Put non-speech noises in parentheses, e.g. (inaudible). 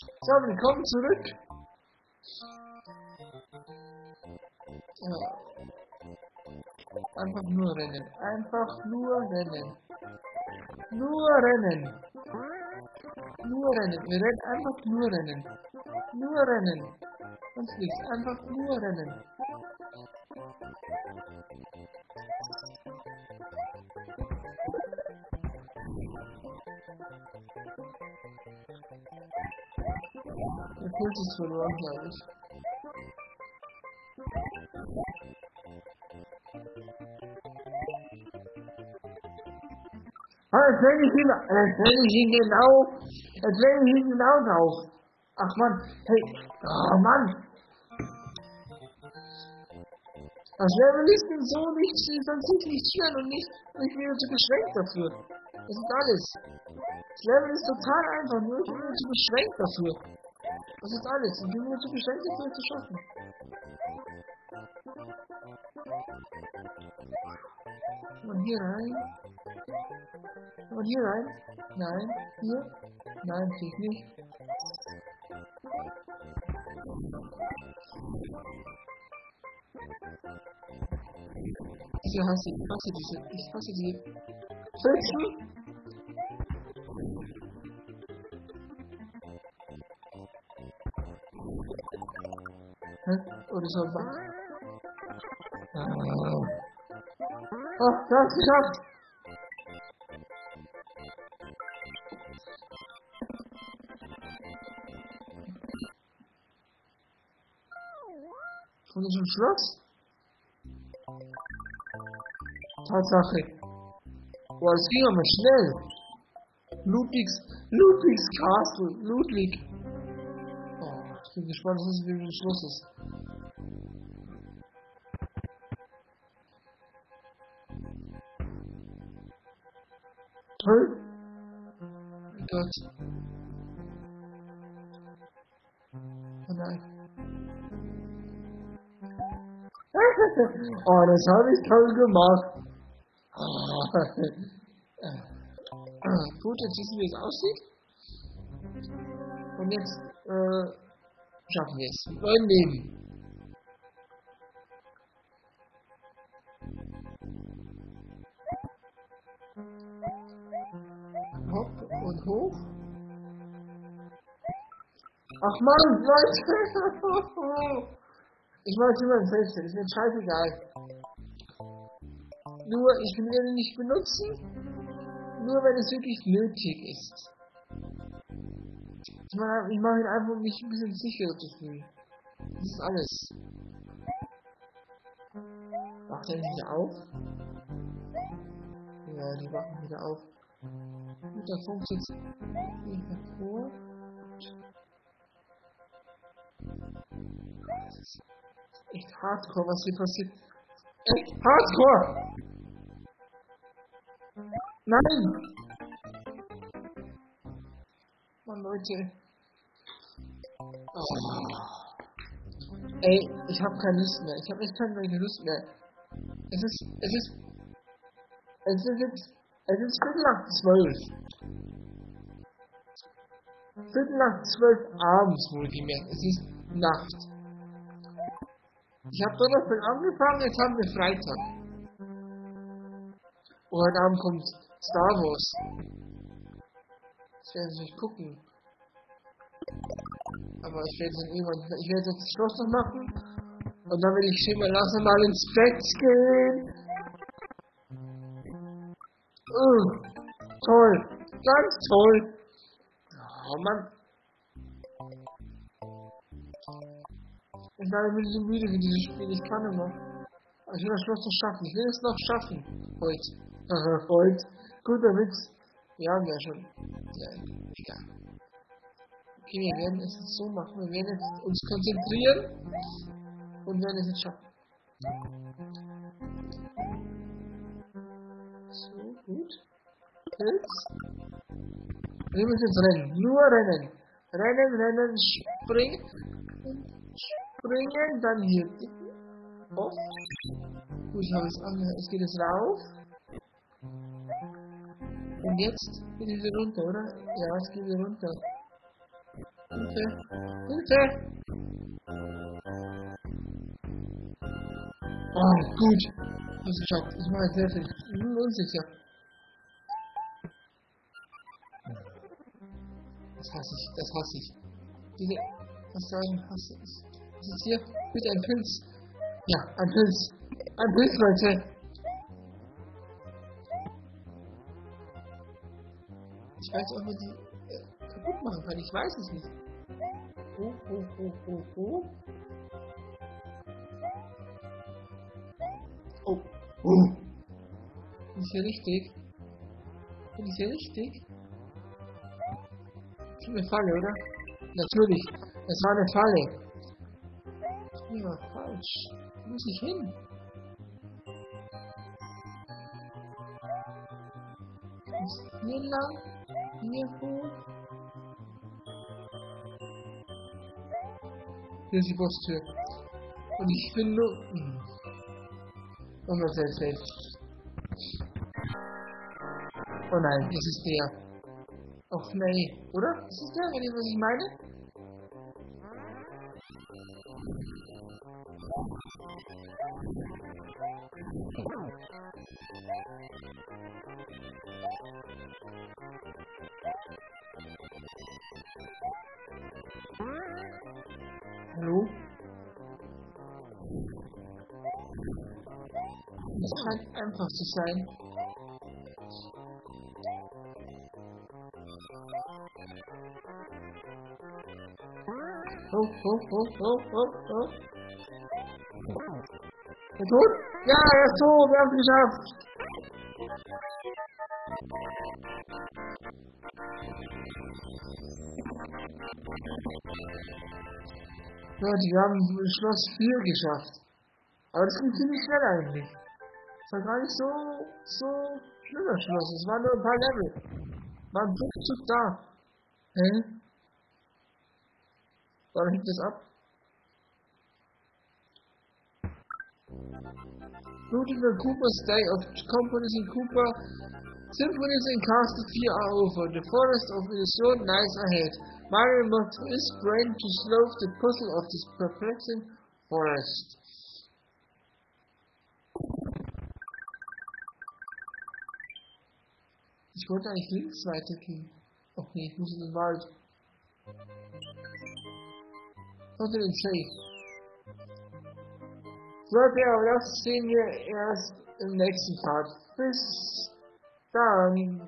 So, willkommen zurück. Einfach nur rennen. Einfach nur rennen. Nur rennen. Nur rennen. Wir rennen einfach nur rennen. Nur rennen. Sonst nichts. Einfach nur rennen. Der Puls ist verloren, glaube ich. Ah, jetzt wenn ich ihn, jetzt wenn ich ihn genau, jetzt wenn ich ihn genau drauf. Ach man, hey, oh Mann. Das ist denn so nicht, sonst nicht schön und nicht, nicht wieder zu beschränkt dafür. Das ist alles. Das Level ist total einfach, nur ich bin zu beschränkt dafür. Das ist alles. Nur zu beschränkt dafür, es zu schaffen. Und hier rein. Und hier rein. Nein. Hier. Nein, krieg ich nicht. Ich hasse, ich hasse diese, ich hasse diese Filzen. Oder so ein Bad. Ähm. Oh, oh da ist es auch! Von diesem Schloss? Tatsache! Boah, es ging aber schnell! Ludwigs... Ludwigs Castle! Ludwig. Ich bin gespannt, was das für ein Schloss ist. Gott. Oh nein. oh, das habe ich toll gemacht. Gut, jetzt wissen wir, wie es aussieht. Und jetzt äh, schaffen wir es. Neun Leben. Hopp und hoch. Ach Mann, Leute! (laughs) Ich es immer im Fenster, ist mir scheißegal. Nur, ich will den nicht benutzen, nur wenn es wirklich nötig ist. Ich mache ich mach ihn einfach, um mich ein bisschen sicherer zu fühlen. Das ist alles. Wacht er wieder auf? Ja, die wachen wieder auf. Gut, da kommt jetzt hervor. Das ist echt hardcore, was hier passiert. Echt hardcore! Nein! Mann, Leute. Oh. Ey, ich habe keine Lust mehr. Ich habe echt keine Lust mehr. Es ist, es ist, es ist jetzt, es ist Viertel nach zwölf. Viertel nach zwölf abends wohlgemerkt. Es ist Nacht. Ich habe Donnerstag angefangen, jetzt haben wir Freitag. Und heute Abend kommt Star Wars. Das werden Sie nicht gucken. Aber ich werde dann irgendwann, ich werde jetzt das noch machen. Und dann werde ich schön mal langsam mal ins Bett gehen. Uh, toll. Ganz toll. Oh Mann. Ich war bin so müde für dieses Spiel. Ich kann immer. Aber ich will das Schloss noch schaffen. Ich will es noch schaffen. Heute. Aha, heute. Guter Witz. Wir haben ja schon. Ja, egal. Okay, wir werden es jetzt so machen. Wir werden jetzt uns konzentrieren und werden es jetzt schaffen. So, gut. Jetzt. Wir müssen jetzt rennen. Nur rennen. Rennen, rennen, springen. Springen, dann hier. Hopp. Gut, ich habe es angehört. Es geht jetzt rauf. Und jetzt geht wieder runter, oder? Ja, es geht wieder runter. Hilfe! Hilfe! Oh, gut. Ich hab's geschafft. Ich mache sehr viel. Ich bin unsicher. Das hasse ich. Das hasse ich. Diese. Was sagen? Hasse ich. Was ist hier? Bitte ein Pilz. Ja, ein Pilz. Ein Pilz, Leute. Ich weiß auch, wie die äh, kaputt machen kann. Ich weiß es nicht. Oh, oh, oh, oh, oh. Oh, oh. Bin ich hier richtig? Bin ich hier richtig? Das ist eine Falle, oder? Natürlich. Das war eine Falle. Ja, falsch. Wo muss ich hin? Ist hier lang? Hier ist die Bostür. Und ich bin nur... Oh Gott, sehr safe. Oh nein, das ist der. Och nee, oder? Das ist der, wenn ihr was ich meine? Hallo? Es scheint einfach zu sein. Oh, oh, oh, oh, oh, oh. Er tot? Ja, er ist tot, wir haben es geschafft. Leute, wir haben Schloss 4 geschafft. Aber das ging ziemlich schnell eigentlich. Es war gar nicht so, so schlimm das Schloss. Es waren nur ein paar Level. War ein Zug da. Hä? Warum hängt das ab? The Cooper's Day of Companies in Cooper. Symphonies in Castle 4 are over. The forest of illusion lies ahead. Mario must his brain to solve the puzzle of this perplexing forest. Ich wollte eigentlich links weitergehen. Nee, ich muss in den Wald. Unter den Safe. Leute, aber das sehen wir erst im nächsten Part. Bis dann.